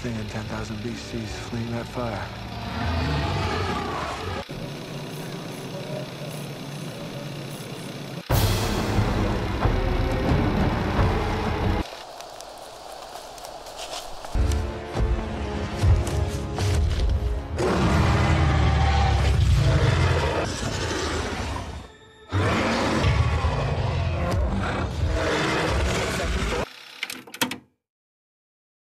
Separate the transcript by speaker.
Speaker 1: thing in 10,000 BC's fleeing that fire.